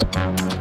Thanks.